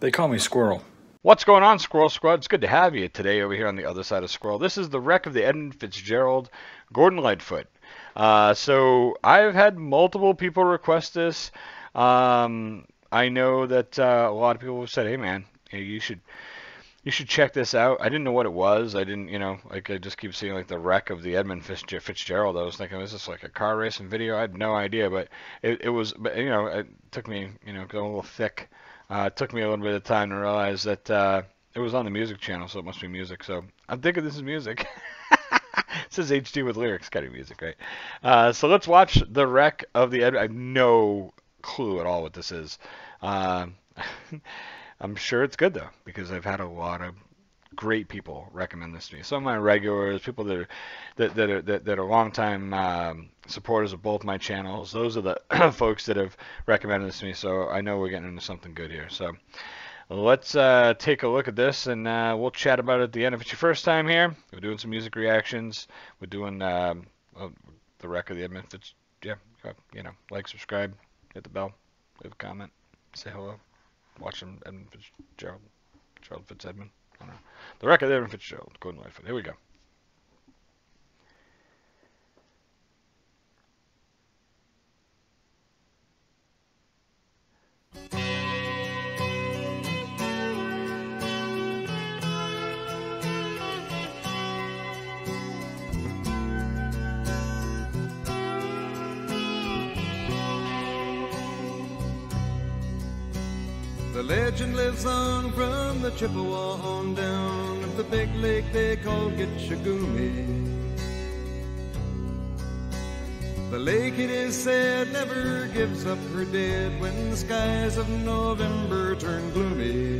They call me Squirrel. What's going on, Squirrel Squad? It's good to have you today over here on the other side of Squirrel. This is the wreck of the Edmund Fitzgerald Gordon Lightfoot. Uh, so I've had multiple people request this. Um, I know that uh, a lot of people have said, "Hey, man, you should." You should check this out. I didn't know what it was. I didn't, you know, like I just keep seeing like the wreck of the Edmund Fitzgerald. I was thinking, is this like a car racing video? I had no idea, but it, it was, but you know, it took me, you know, a little thick uh, it took me a little bit of time to realize that uh, it was on the music channel, so it must be music. So I'm thinking this is music. it says HD with lyrics, gotta be music, right? Uh, so let's watch the wreck of the. Ed- I have no clue at all what this is. Uh, I'm sure it's good though because I've had a lot of great people recommend this to me. Some of my regulars, people that are that, that are that, that are longtime um, supporters of both my channels. Those are the folks that have recommended this to me. So I know we're getting into something good here. So let's uh, take a look at this and uh, we'll chat about it at the end. If it's your first time here, we're doing some music reactions. We're doing um, well, the wreck of the Edmund Fitz. Yeah, you know, like, subscribe, hit the bell, leave a comment, say hello. Watch them Edmund Fitzgerald, Charles Fitz The wreck of Fitzgerald, Gordon Lightfoot. Here we go. The legend lives on from the Chippewa on down of the big lake they call Gitche Gumee. The lake, it is said, never gives up her dead when the skies of November turn gloomy.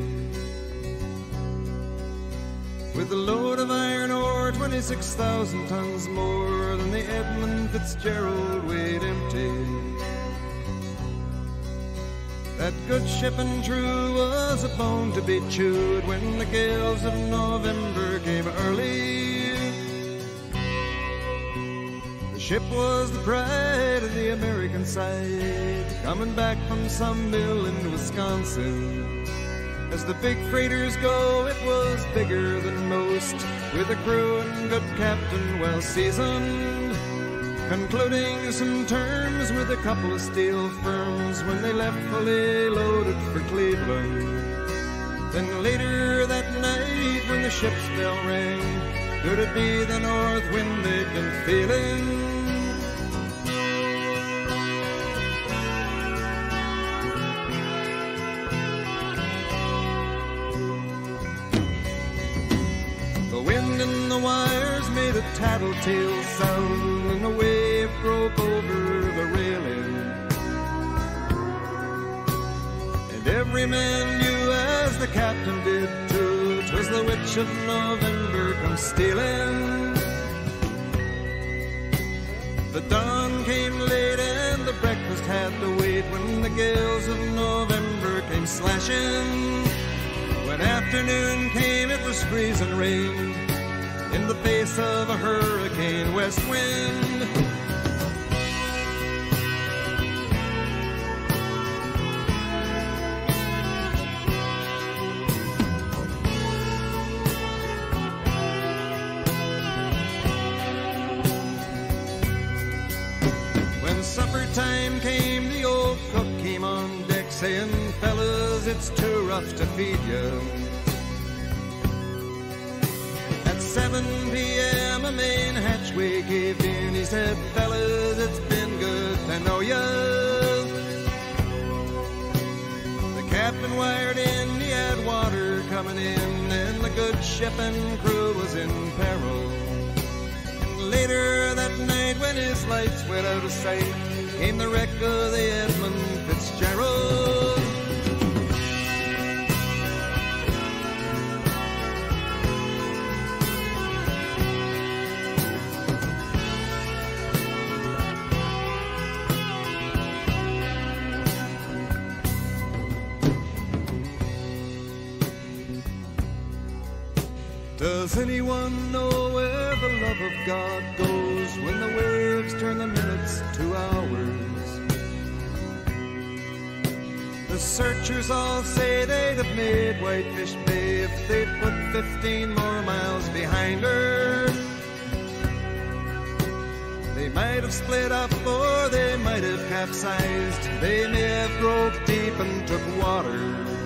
With a load of iron ore, 26,000 tons more than the Edmund Fitzgerald weighed empty. That good ship and true was a bone to be chewed when the gales of November came early. The ship was the pride of the American side, coming back from some mill in Wisconsin. As the big freighters go, it was bigger than most, with a crew and good captain well seasoned concluding some terms with a couple of steel firms when they left fully loaded for Cleveland. Then later that night when the ship's bell rang, could it be the north wind they'd been feeling? A tattletale sound and a wave broke over the railing. And every man knew as the captain did too, 'twas the witch of November come stealing. The dawn came late and the breakfast had to wait when the gales of November came slashing. When afternoon came, it was freezing rain in the face of a hurricane west wind. When supper time came, the old cook came on deck saying, Fellas, it's too rough to feed you. 7 p.m., a main hatchway gave in. He said, Fellas, it's been good to know ya. The captain wired in, he had water coming in, and the good ship and crew was in peril. Later that night, when his lights went out of sight, came the wreck of the Edmund Does anyone know where the love of God goes when the waves turn the minutes to hours? The searchers all say they they'd have made Whitefish Bay if they'd put 15 more miles behind her. They might have split up or they might have capsized. They may have broke deep and took water.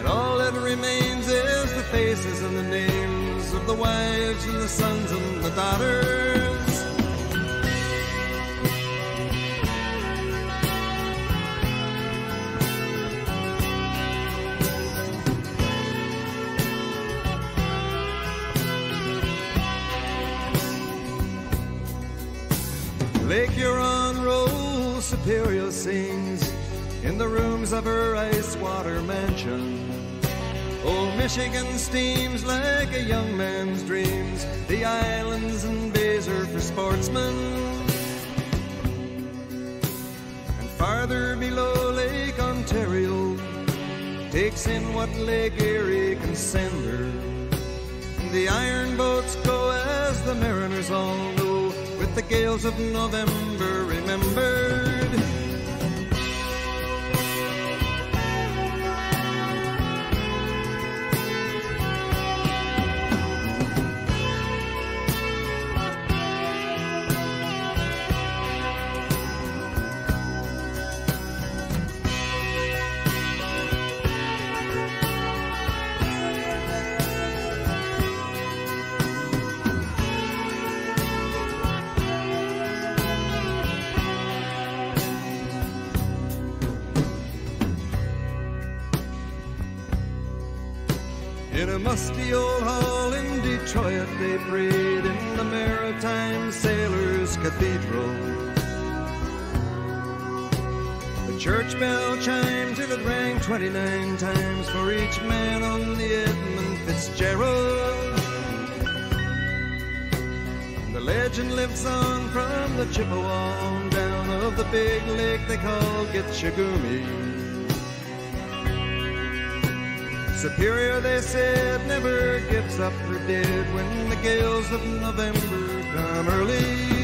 And all that remains is the faces and the names of the wives and the sons and the daughters. Lake Huron rolls, Superior sings in the rooms of her ice water mansion. Old Michigan steams like a young man's dreams. The islands and bays are for sportsmen. And farther below Lake Ontario takes in what Lake Erie can send her. The iron boats go as the mariners all know with the gales of November remembered. Musty old hall in Detroit, they prayed in the Maritime Sailors Cathedral. The church bell chimed till it rang 29 times for each man on the Edmund Fitzgerald. The legend lives on from the Chippewa down of the big lake they call Gitche Gumee. Superior, they said, never gives up her dead when the gales of November come early.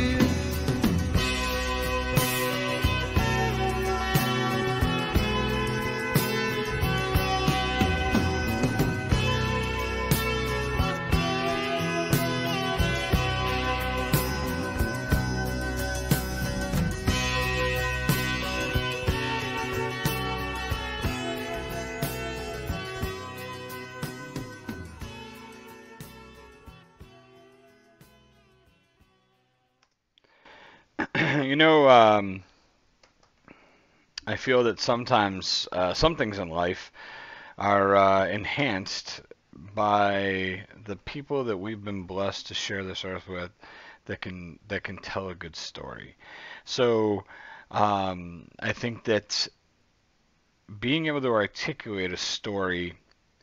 you know, um, I feel that sometimes uh, some things in life are uh, enhanced by the people that we've been blessed to share this earth with that can that can tell a good story. So um, I think that being able to articulate a story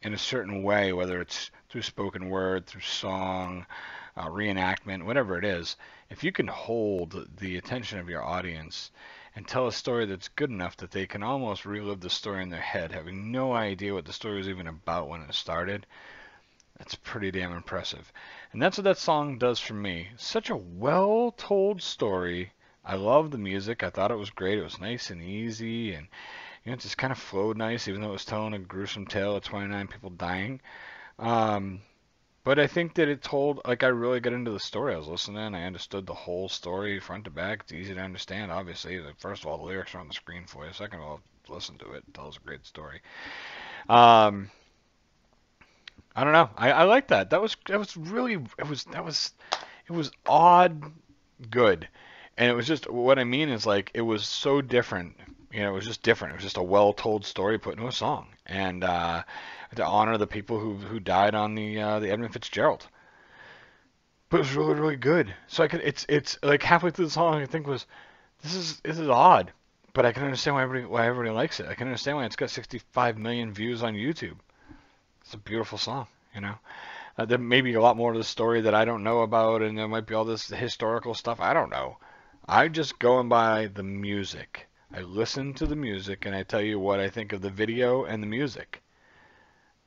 in a certain way, whether it's through spoken word, through song, uh, reenactment, whatever it is, if you can hold the attention of your audience and tell a story that's good enough that they can almost relive the story in their head, having no idea what the story was even about when it started, that's pretty damn impressive. And that's what that song does for me. Such a well told story. I love the music. I thought it was great. It was nice and easy and you know, it just kind of flowed nice, even though it was telling a gruesome tale of 29 people dying. Um, but I think that it told, like, I really got into the story. I was listening, I understood the whole story front to back. It's easy to understand, obviously. First of all, the lyrics are on the screen for you. Second of all, listen to it. It tells a great story. Um, I don't know. I, I like that. That was that was really it was that was it was odd good. And it was just what I mean is like it was so different. You know, it was just different. It was just a well-told story put into a song. And uh, to honor the people who who died on the uh, the Edmund Fitzgerald. But it was really really good. So I could it's it's like halfway through the song I think was this is this is odd, but I can understand why everybody why everybody likes it. I can understand why it's got 65 million views on YouTube. It's a beautiful song, you know. Uh, there may be a lot more to the story that I don't know about, and there might be all this historical stuff. I don't know. I'm just going by the music. I listen to the music and I tell you what I think of the video and the music.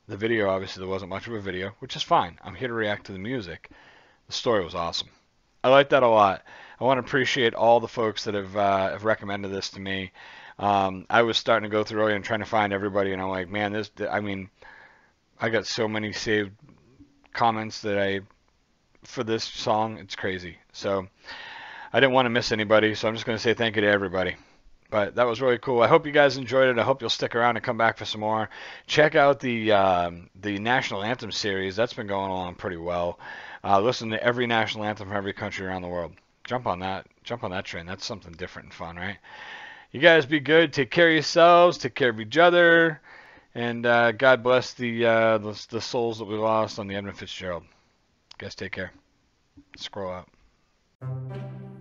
The video, obviously, there wasn't much of a video, which is fine. I'm here to react to the music. The story was awesome. I like that a lot. I want to appreciate all the folks that have, uh, have recommended this to me. Um, I was starting to go through and trying to find everybody, and I'm like, man, this. I mean, I got so many saved comments that I for this song. It's crazy. So I didn't want to miss anybody, so I'm just going to say thank you to everybody. But that was really cool. I hope you guys enjoyed it. I hope you'll stick around and come back for some more. Check out the um, the national anthem series. That's been going along pretty well. Uh, listen to every national anthem from every country around the world. Jump on that. Jump on that train. That's something different and fun, right? You guys be good. Take care of yourselves. Take care of each other. And uh, God bless the, uh, the the souls that we lost on the Edmund Fitzgerald. guys, take care. Squirrel out.